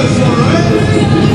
Jesus, all right?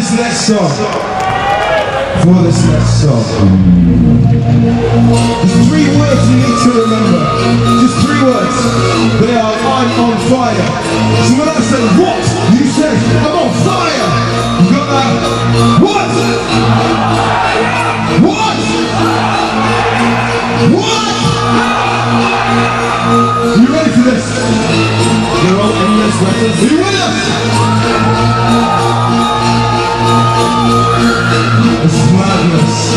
This next song. For this next song. There's three words you need to remember. Just three words. They are I'm on fire. So when I say what, you say I'm on fire. You got that? What? What? What? You ready for this? You're all in this records. Are you with us? It's madness.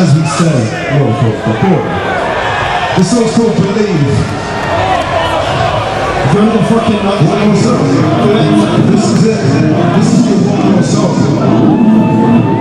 as we say, roll call. The song's called Believe. If you're not fucking up, one more. This is it. This is your one more.